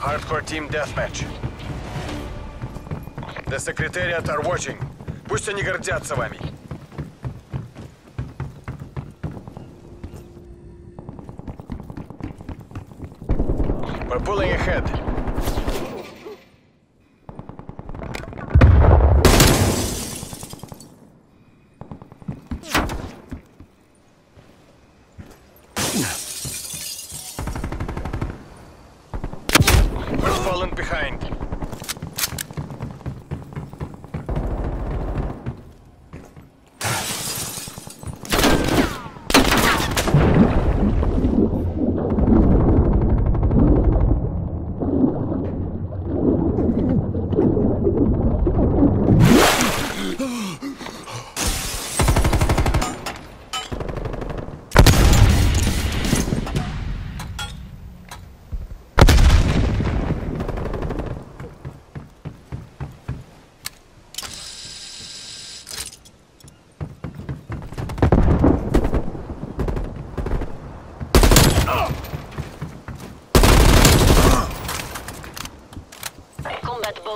Hardcore Team Deathmatch. The Secretariat are watching. Пусть они гордятся вами. We're pulling ahead.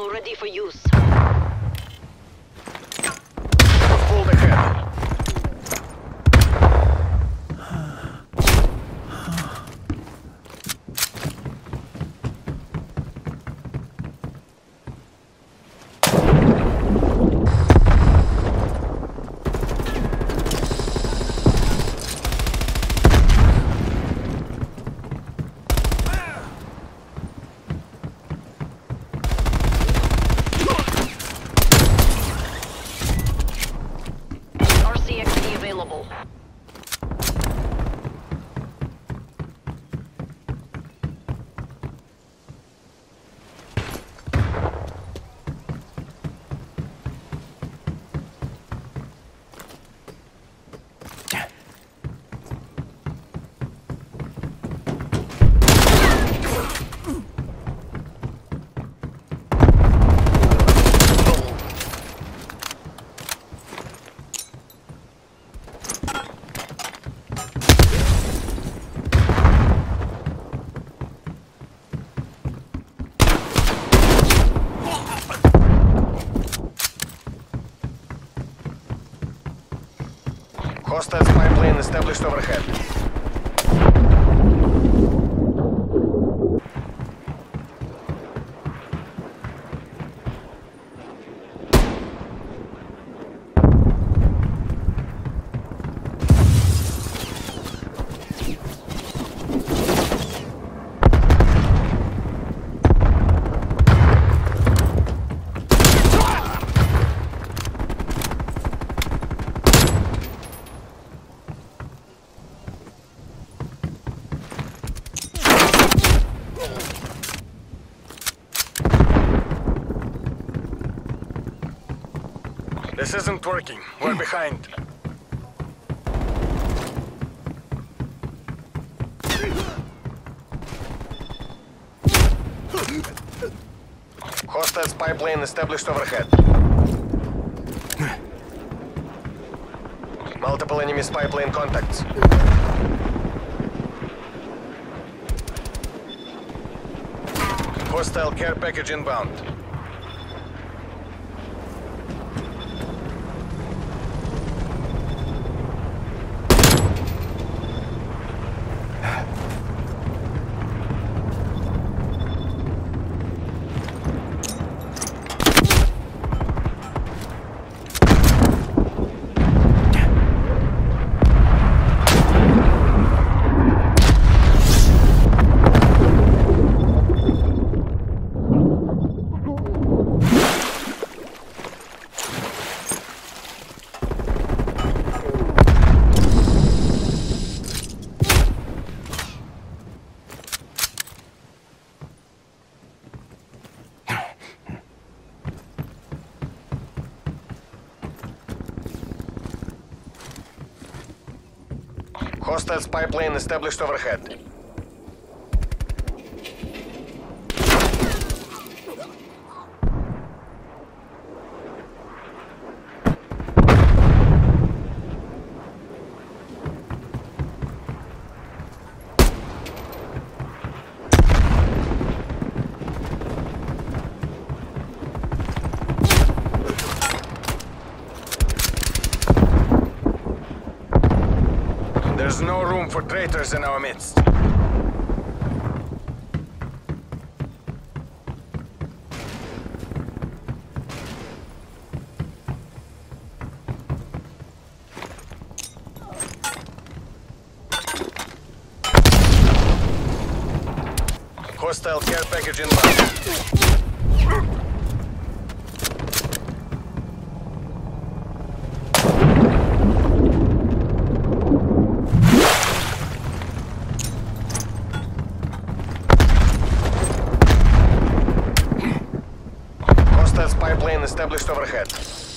Ready for use. Established overhead. Isn't working. We're behind. Hostile spy plane established overhead. Multiple enemy spy plane contacts. Hostile care package inbound. Hostile spy plane established overhead. no room for traitors in our midst. Hostile care package inbound. Spy plane established overhead.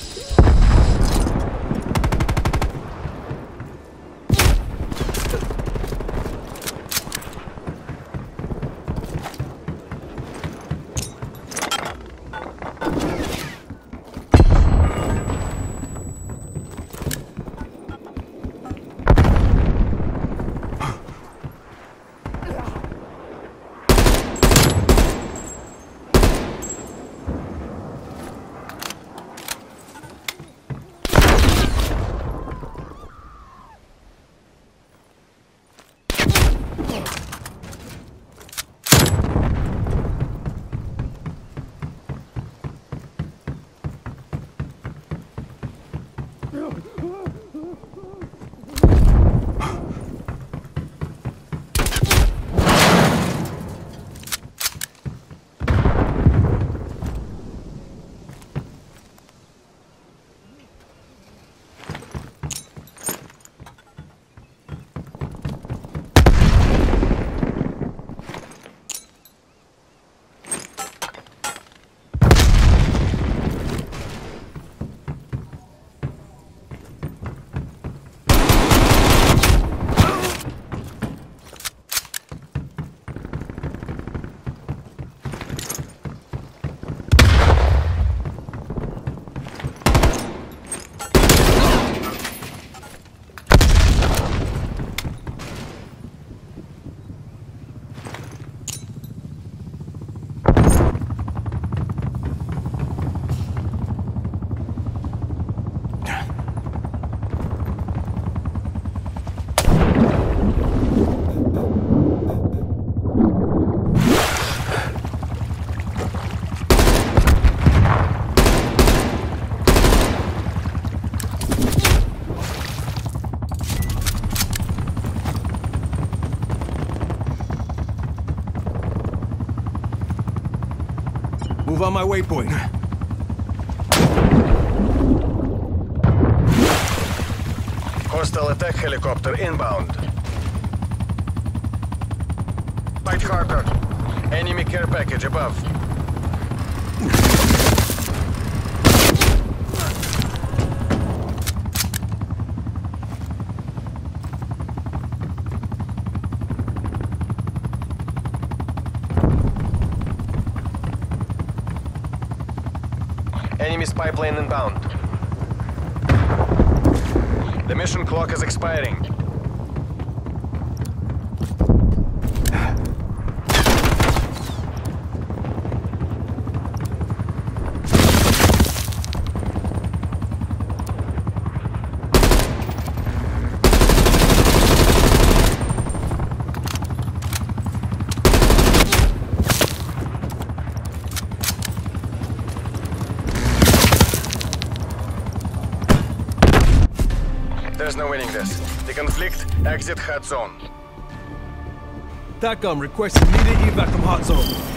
Move on my waypoint. Hostile attack helicopter inbound. Fight harder. Enemy care package above. Enemy spy plane inbound. The mission clock is expiring. No winning this. The conflict, exit hot zone. TACOM requesting immediate evac from hot zone.